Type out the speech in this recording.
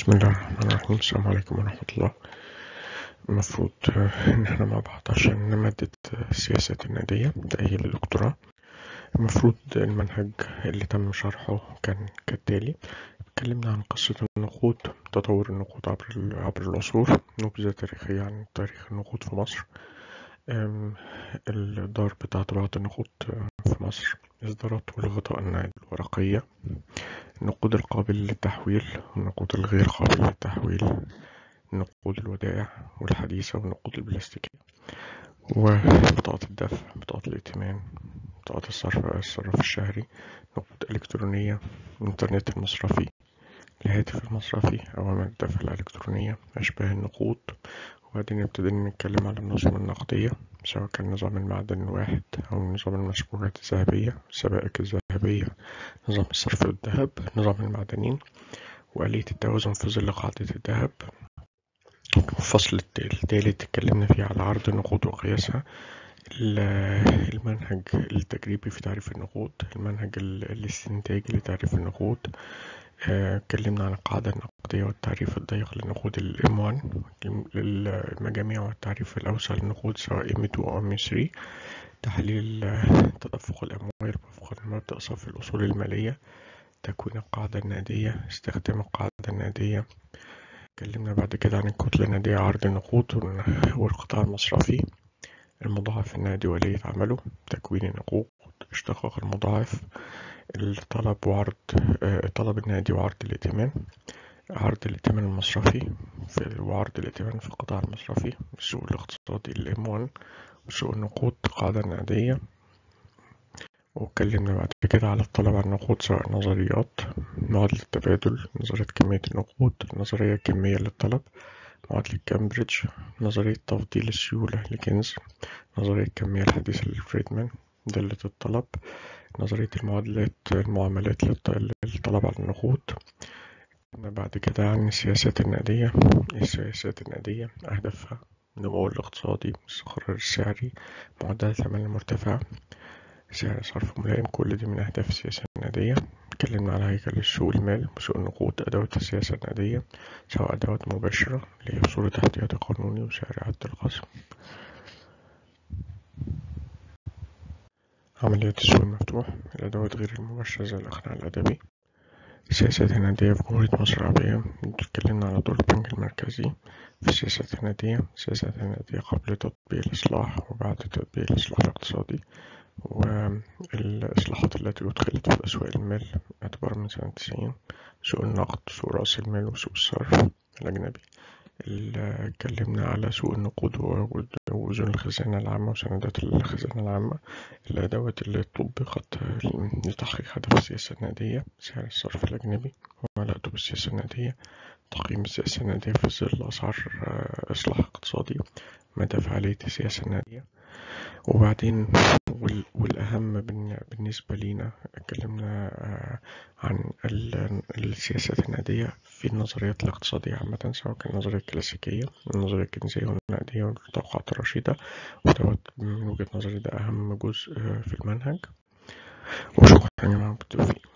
بسم الله الرحمن الرحيم. السلام عليكم ورحمة الله. المفروض إن إحنا مع بعض عشان مادة السياسات النادية تأهيل الدكتوراه المفروض المنهج اللي تم شرحه كان كالتالي. اتكلمنا عن قصة النقود تطور النقود عبر عبر العصور. نبذة تاريخية عن تاريخ النقود في مصر. الدار بتاع طباعة النقود في مصر إصدارات والغطاء الورقية. النقود القابل للتحويل والنقود الغير قابل للتحويل نقود الودائع والحديثة والنقود البلاستيكية. وبطاقة الدفع بطاقة الائتمان بطاقة الصرف الصرف الشهري نقود إلكترونية الإنترنت المصرفي الهاتف المصرفي أوامر الدفع الإلكترونية أشباه النقود. وبعدين ابتدينا نتكلم على النظم النقدية. سواء كان نظام المعدن الواحد أو نظام المسبوقات الذهبية السبائك الذهبية نظام الصرف والذهب نظام المعدنين وآلية التوازن في ظل قاعدة الذهب الفصل الثالث اتكلمنا فيه على عرض النقود وقياسها. المنهج التجريبي في تعريف النقود المنهج الاستنتاجي لتعريف النقود. اتكلمنا عن القاعدة النقدية والتعريف الضيق للنقود الام 1 للمجاميع والتعريف الأوسع للنقود سواء ام 2 أو ام 3 تحليل تدفق الأموال وفق مبدأ صف الأصول المالية. تكوين القاعدة النقدية استخدام القاعدة النقدية. اتكلمنا بعد كده عن الكتلة النقدية عرض النقود والقطاع المصرفي. المضاعف النقدي ولية عمله تكوين النقود اشتقاق المضاعف. الطلب وعرض الطلب النقدي وعرض الائتمان. عرض الائتمان المصرفي. وعرض الائتمان في القطاع المصرفي. السوق الاقتصادي الام 1 وسوق النقود قاعدة نقدية. واتكلمنا بعد كده على الطلب على النقود سواء نظريات. معادلة التبادل نظرية كمية النقود نظرية كمية للطلب. معادلة كامبريدج نظرية تفضيل السيولة لكنز نظرية الكمية الحديثة لفريدمان دالة الطلب نظرية المعادلات المعاملات للطلب على النقود. بعد كده عن السياسات النقدية. السياسات النقدية أهدافها النمو الاقتصادي الاستقرار السعري معدلات العمالة المرتفعة سعر صرف ملائم كل دي من أهداف السياسة النقدية. اتكلمنا على هيكل سوق المال وسوق النقود أدوات السياسة النقدية سواء أدوات مباشرة اللي هي صورة احتياطي قانوني وسعر إعادة القسم عملية السوق المفتوح الأدوات غير المباشرة زي الإقناع الأدبي. السياسات النقدية في جمهورية مصر العربية اتكلمنا على دور البنك المركزي. في السياسات النقدية السياسات النقدية قبل تطبيق الإصلاح وبعد تطبيق الإصلاح الاقتصادي. والإصلاحات التي أدخلت في أسواق المال اعتبارا من سنة تسعين سوق النقد سوق رأس المال وسوق الصرف الأجنبي. اتكلمنا على سوق النقود ووزن الخزانة العامة وسندات الخزانة العامة. الأدوات اللي طبقت لتحقيق هدف السياسة النقدية سعر الصرف الأجنبي وعلاقته بالسياسة النقدية تقييم السياسة النقدية في ظل أسعار إصلاح اقتصادي مدى فعالية السياسة النقدية وبعدين والأهم بالنسبة لينا اتكلمنا عن السياسات النقدية في النظريات الاقتصادية عامة سواء كان النظرية الكلاسيكية النظرية الكنزية والنقدية والتوقعات الرشيدة. ودوت من وجهة نظري ده أهم جزء في المنهج. وشكرا يا جماعة بالتوفيق.